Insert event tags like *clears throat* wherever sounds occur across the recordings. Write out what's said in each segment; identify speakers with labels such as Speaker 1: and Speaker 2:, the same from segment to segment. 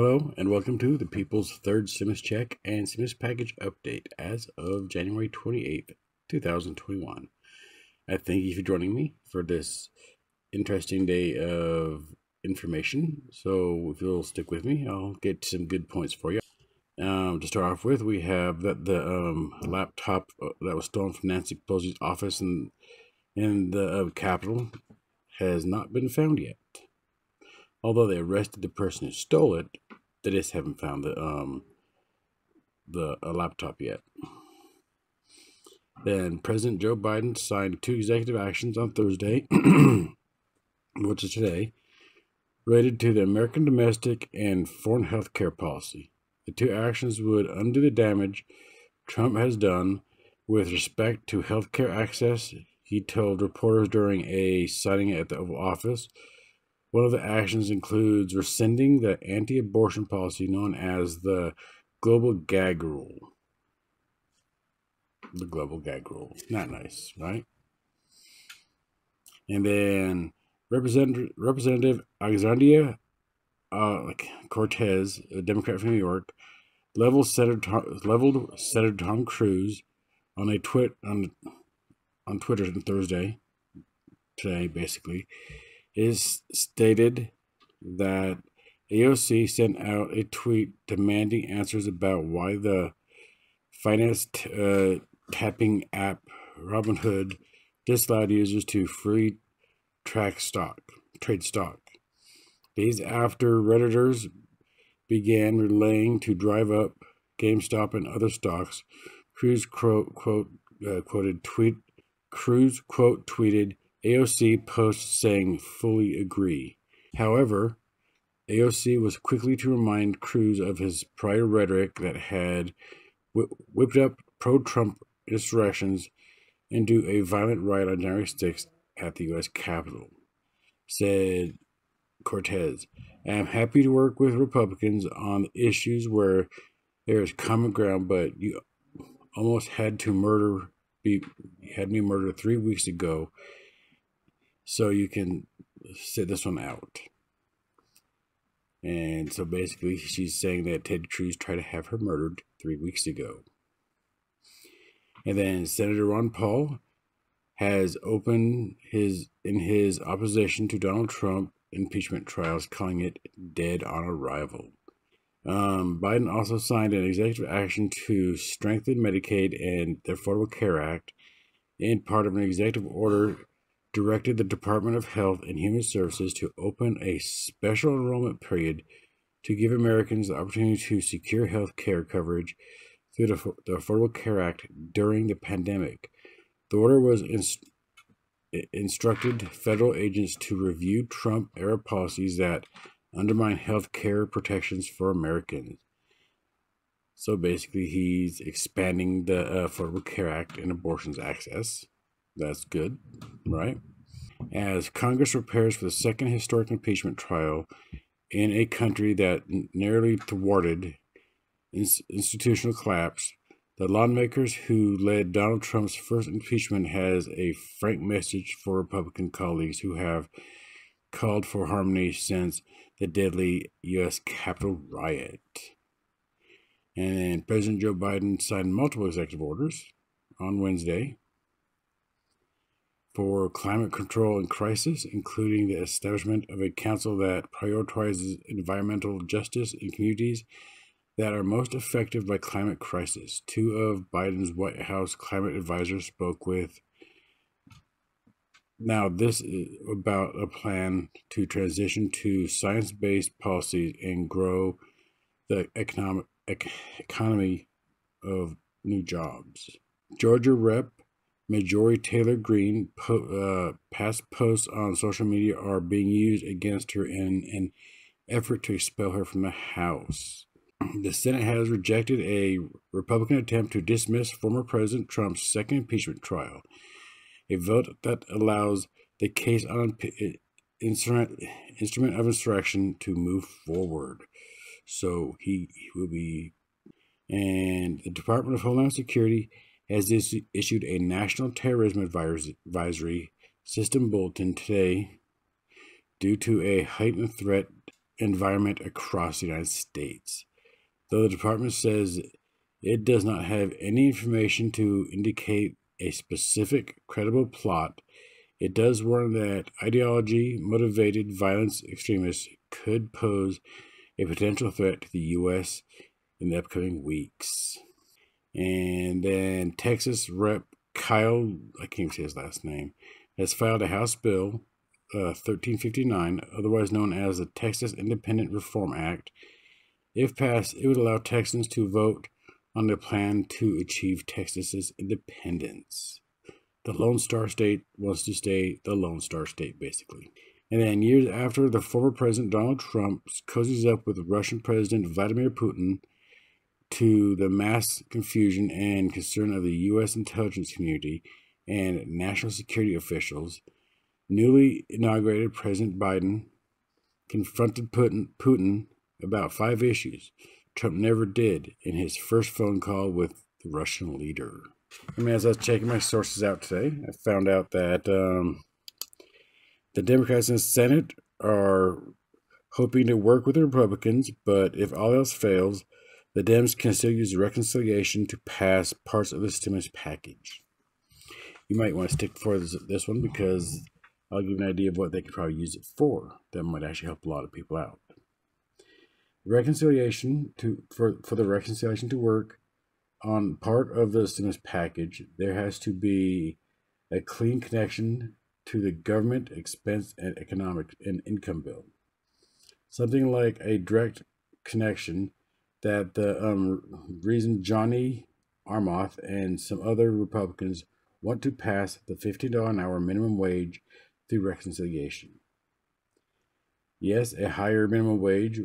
Speaker 1: Hello and welcome to the People's Third Stimulus Check and Stimulus Package Update as of January 28th, 2021. I thank you for joining me for this interesting day of information. So if you'll stick with me, I'll get some good points for you. Um, to start off with, we have that the um, laptop uh, that was stolen from Nancy Pelosi's office in, in the uh, Capitol has not been found yet although they arrested the person who stole it, they just haven't found the um the laptop yet. Then President Joe Biden signed two executive actions on Thursday, *clears throat* which is today, related to the American domestic and foreign health care policy. The two actions would undo the damage Trump has done with respect to health care access, he told reporters during a signing at the Oval Office one of the actions includes rescinding the anti abortion policy known as the Global Gag Rule. The Global Gag Rule. Not nice, right? And then Representative, Representative Alexandria uh, Cortez, a Democrat from New York, leveled Senator, leveled Senator Tom Cruz on a twit on on Twitter on Thursday, today basically, is stated that AOC sent out a tweet demanding answers about why the finance uh, tapping app Robinhood disallowed users to free track stock, trade stock. Days after Redditors began relaying to drive up GameStop and other stocks, Cruz quote, quote uh, quoted tweet Cruz quote tweeted AOC posts saying fully agree. However, AOC was quickly to remind Cruz of his prior rhetoric that had whipped up pro Trump insurrections into a violent riot on January 6th at the U.S. Capitol. Said Cortez, I am happy to work with Republicans on issues where there is common ground, but you almost had to murder be had me murdered three weeks ago so you can sit this one out. And so basically, she's saying that Ted Cruz tried to have her murdered three weeks ago. And then Senator Ron Paul has opened his in his opposition to Donald Trump impeachment trials, calling it dead on arrival. Um, Biden also signed an executive action to strengthen Medicaid and the Affordable Care Act in part of an executive order directed the Department of Health and Human Services to open a special enrollment period to give Americans the opportunity to secure health care coverage through the, the Affordable Care Act during the pandemic. The order was inst- instructed federal agents to review Trump era policies that undermine health care protections for Americans. So basically, he's expanding the uh, Affordable Care Act and abortions access. That's good, right? As Congress prepares for the second historic impeachment trial in a country that nearly thwarted institutional collapse, the lawmakers who led Donald Trump's first impeachment has a frank message for Republican colleagues who have called for harmony since the deadly U.S. Capitol riot. And President Joe Biden signed multiple executive orders on Wednesday for climate control and crisis, including the establishment of a council that prioritizes environmental justice in communities that are most affected by climate crisis. Two of Biden's White House climate advisors spoke with. Now, this is about a plan to transition to science based policies and grow the economic economy of new jobs. Georgia Rep. Marjorie Taylor Greene po- uh, past posts on social media are being used against her in an effort to expel her from the House. *clears throat* The Senate has rejected a Republican attempt to dismiss former President Trump's second impeachment trial, a vote that allows the case on instrument, instrument of insurrection to move forward. So he, he will be. And the Department of Homeland Security has issued a national terrorism advisory system bulletin today due to a heightened threat environment across the United States. Though the department says it does not have any information to indicate a specific credible plot, it does warn that ideology motivated violence extremists could pose a potential threat to the U.S. in the upcoming weeks. And then Texas Rep. Kyle, I can't say his last name, has filed a House Bill uh, 1359, otherwise known as the Texas Independent Reform Act. If passed, it would allow Texans to vote on their plan to achieve Texas's independence. The Lone Star State wants to stay the Lone Star State, basically. And then years after, the former President Donald Trump cozies up with Russian President Vladimir Putin to the mass confusion and concern of the U.S. intelligence community and national security officials, newly inaugurated President Biden confronted Putin, Putin about five issues Trump never did in his first phone call with the Russian leader. I mean, as I was checking my sources out today, I found out that um, the Democrats in the Senate are hoping to work with the Republicans, but if all else fails, the Dems can still use reconciliation to pass parts of the stimulus package. You might want to stick for this, this one because I'll give you an idea of what they could probably use it for. That might actually help a lot of people out. Reconciliation to for, for the reconciliation to work on part of the stimulus package, there has to be a clean connection to the government expense and economic and income bill. Something like a direct connection that the um, reason Johnny Armoth and some other Republicans want to pass the $15 an hour minimum wage through reconciliation. Yes, a higher minimum wage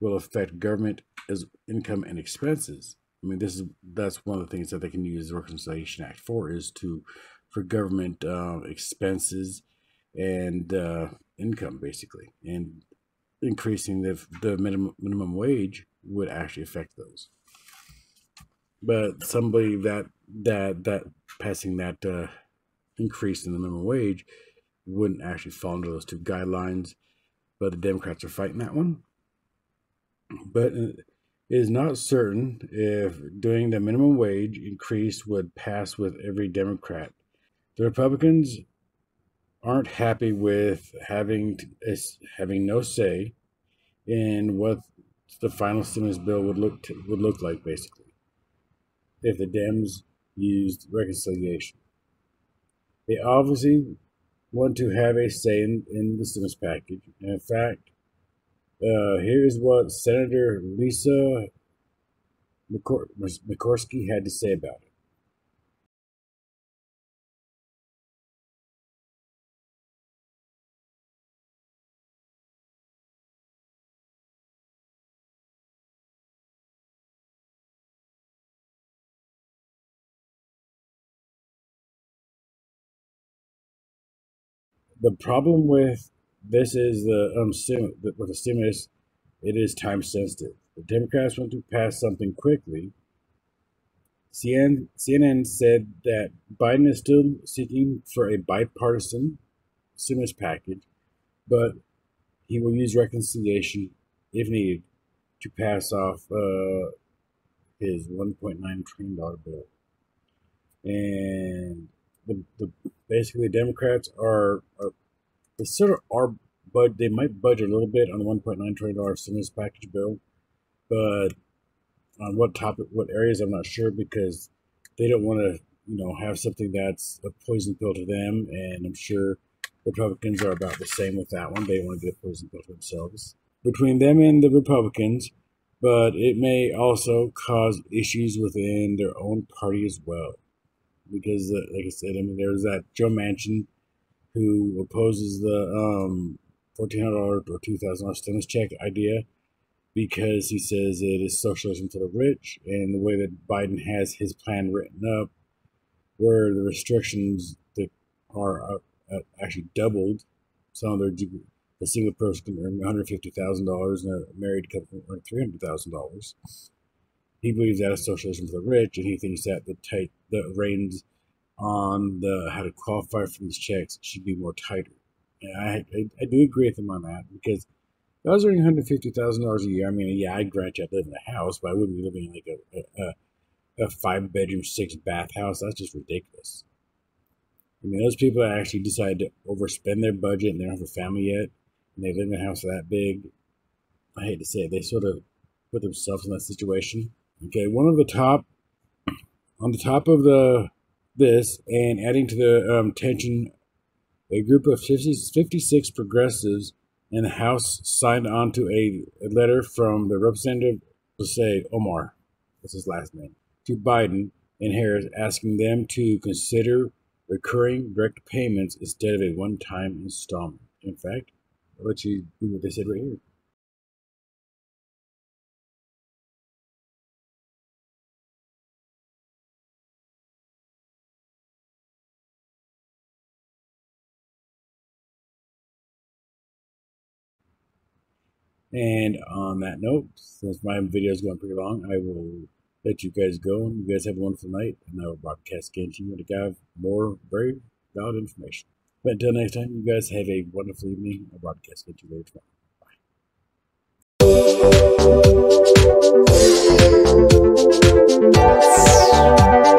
Speaker 1: will affect government as income and expenses. I mean, this is that's one of the things that they can use the Reconciliation Act for is to for government uh, expenses and uh, income, basically, and increasing the the minimum minimum wage would actually affect those. But somebody that that that passing that uh, increase in the minimum wage wouldn't actually fall under those two guidelines. But the Democrats are fighting that one. But it is not certain if doing the minimum wage increase would pass with every Democrat. The Republicans aren't happy with having having no say in what the final stimulus bill would look to, would look like basically if the Dems used reconciliation. They obviously want to have a say in, in the stimulus package. And in fact, uh, here's what Senator Lisa Murkowski had to say about it. The problem with this is the um stim- with the stimulus, it is time sensitive. The Democrats want to pass something quickly. CNN, CNN said that Biden is still seeking for a bipartisan stimulus package, but he will use reconciliation if needed to pass off uh, his 1.9 trillion dollar bill. And the, the basically Democrats are, are they sort of are but they might budge a little bit on the 1.9 trillion dollar stimulus package bill, but on what topic, what areas, I'm not sure because they don't want to, you know, have something that's a poison pill to them, and I'm sure Republicans are about the same with that one. They want to get a poison pill to themselves between them and the Republicans, but it may also cause issues within their own party as well because, uh, like I said, I mean, there's that Joe Manchin who opposes the um, $1,400 or $2,000 stimulus check idea because he says it is socialism for the rich. And the way that Biden has his plan written up, where the restrictions that are uh, uh actually doubled, some of their a single person can earn $150,000 and a married couple can earn $300,000 he believes that is socialism for the rich, and he thinks that the tight the reins on the how to qualify for these checks should be more tighter. And I, I, I do agree with him on that because I was earning hundred fifty thousand dollars a year, I mean, yeah, I'd grant you I'd live in a house, but I wouldn't be living in like a, a, a five bedroom, six bath house. That's just ridiculous. I mean, those people that actually decide to overspend their budget and they don't have a family yet, and they live in a house that big, I hate to say it, they sort of put themselves in that situation. Okay, one of the top, on the top of the this, and adding to the um, tension, a group of 50, 56 progressives in the House signed on to a, a letter from the representative, say Omar, that's his last name, to Biden and Harris, asking them to consider recurring direct payments instead of a one-time installment. In fact, I'll let you do what they said right here. And on that note, since my video is going pretty long, I will let you guys go. You guys have a wonderful night, and I will broadcast again to you to have more very valid information. But until next time, you guys have a wonderful evening. I'll broadcast again to you later tomorrow. Thank you.